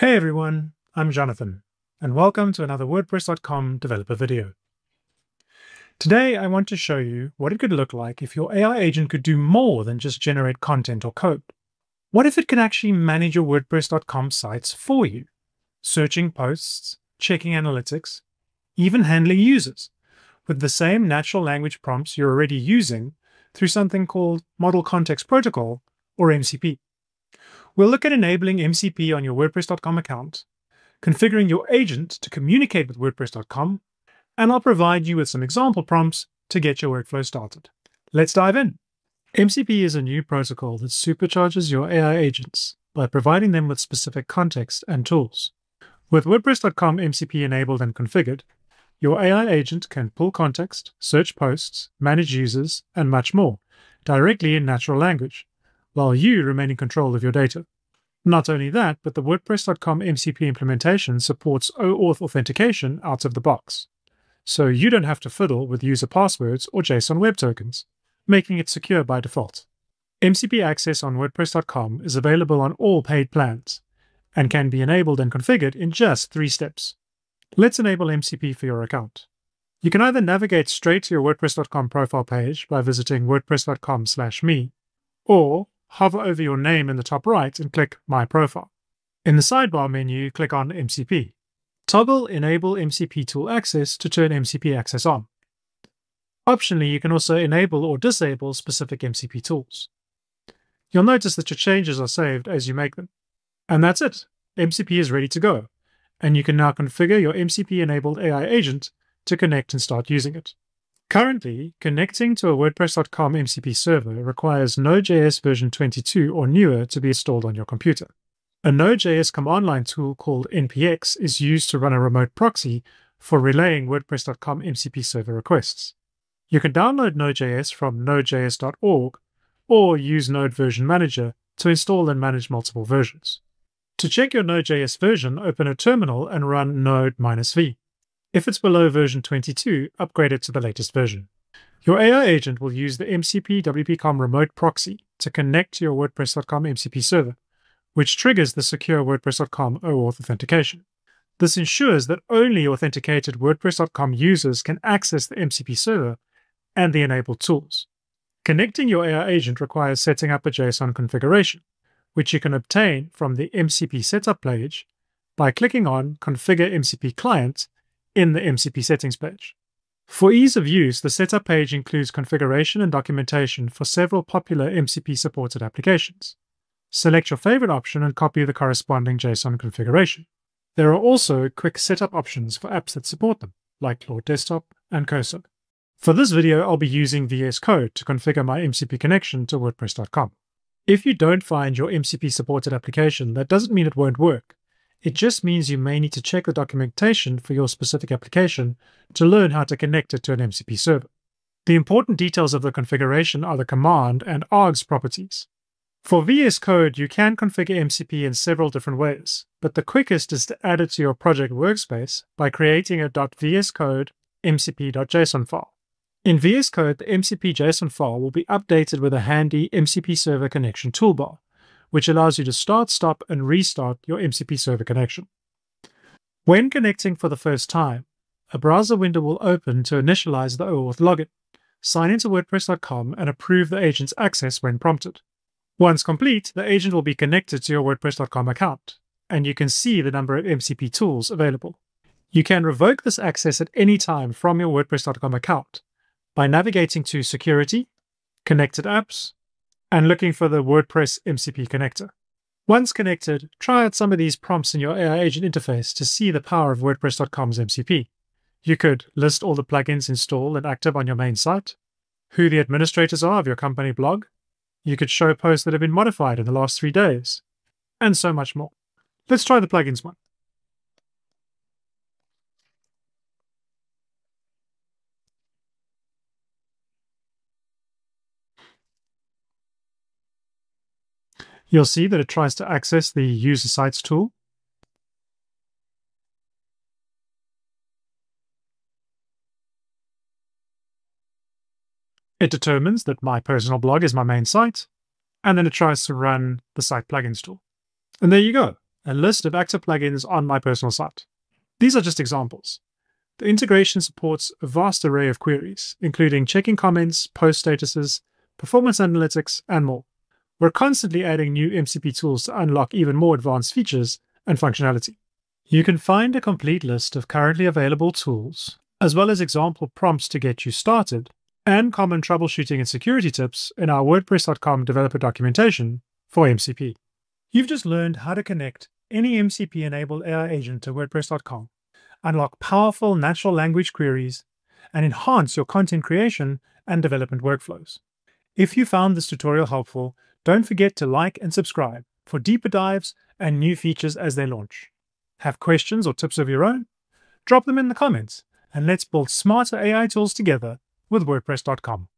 Hey everyone, I'm Jonathan, and welcome to another WordPress.com developer video. Today I want to show you what it could look like if your AI agent could do more than just generate content or code. What if it can actually manage your WordPress.com sites for you? Searching posts, checking analytics, even handling users, with the same natural language prompts you're already using through something called Model Context Protocol, or MCP. We'll look at enabling MCP on your WordPress.com account, configuring your agent to communicate with WordPress.com, and I'll provide you with some example prompts to get your workflow started. Let's dive in. MCP is a new protocol that supercharges your AI agents by providing them with specific context and tools. With WordPress.com MCP enabled and configured, your AI agent can pull context, search posts, manage users, and much more directly in natural language while you remain in control of your data. Not only that, but the WordPress.com MCP implementation supports OAuth authentication out of the box, so you don't have to fiddle with user passwords or JSON Web Tokens, making it secure by default. MCP access on WordPress.com is available on all paid plans and can be enabled and configured in just three steps. Let's enable MCP for your account. You can either navigate straight to your WordPress.com profile page by visiting wordpress.com/me, or hover over your name in the top right and click My Profile. In the sidebar menu, click on MCP. Toggle Enable MCP Tool Access to turn MCP access on. Optionally, you can also enable or disable specific MCP tools. You'll notice that your changes are saved as you make them. And that's it. MCP is ready to go. And you can now configure your MCP-enabled AI agent to connect and start using it. Currently, connecting to a WordPress.com MCP server requires Node.js version 22 or newer to be installed on your computer. A Node.js command line tool called npx is used to run a remote proxy for relaying WordPress.com MCP server requests. You can download Node.js from nodejs.org or use Node Version Manager to install and manage multiple versions. To check your Node.js version, open a terminal and run node-v. If it's below version 22, upgrade it to the latest version. Your AI agent will use the MCP WPCom remote proxy to connect to your WordPress.com MCP server, which triggers the secure WordPress.com OAuth authentication. This ensures that only authenticated WordPress.com users can access the MCP server and the enabled tools. Connecting your AI agent requires setting up a JSON configuration, which you can obtain from the MCP setup page by clicking on Configure MCP Client in the MCP settings page. For ease of use, the setup page includes configuration and documentation for several popular MCP supported applications. Select your favorite option and copy the corresponding JSON configuration. There are also quick setup options for apps that support them, like Claude Desktop and Cursor. For this video, I'll be using VS Code to configure my MCP connection to WordPress.com. If you don't find your MCP supported application, that doesn't mean it won't work. It just means you may need to check the documentation for your specific application to learn how to connect it to an MCP server. The important details of the configuration are the command and args properties. For VS Code, you can configure MCP in several different ways, but the quickest is to add it to your project workspace by creating a .vscode mcp.json file. In VS Code, the MCP JSON file will be updated with a handy MCP server connection toolbar which allows you to start, stop, and restart your MCP server connection. When connecting for the first time, a browser window will open to initialize the OAuth login, sign into WordPress.com, and approve the agent's access when prompted. Once complete, the agent will be connected to your WordPress.com account, and you can see the number of MCP tools available. You can revoke this access at any time from your WordPress.com account by navigating to Security, Connected Apps, and looking for the WordPress MCP connector. Once connected, try out some of these prompts in your AI agent interface to see the power of WordPress.com's MCP. You could list all the plugins installed and active on your main site, who the administrators are of your company blog. You could show posts that have been modified in the last three days, and so much more. Let's try the plugins one. You'll see that it tries to access the User Sites tool. It determines that my personal blog is my main site, and then it tries to run the Site Plugins tool. And there you go. a list of active plugins on my personal site. These are just examples. The integration supports a vast array of queries, including checking comments, post statuses, performance analytics, and more. We're constantly adding new MCP tools to unlock even more advanced features and functionality. You can find a complete list of currently available tools, as well as example prompts to get you started, and common troubleshooting and security tips in our WordPress.com developer documentation for MCP. You've just learned how to connect any MCP-enabled AI agent to WordPress.com, unlock powerful natural language queries, and enhance your content creation and development workflows. If you found this tutorial helpful, don't forget to like and subscribe for deeper dives and new features as they launch. Have questions or tips of your own? Drop them in the comments, and let's build smarter AI tools together with WordPress.com.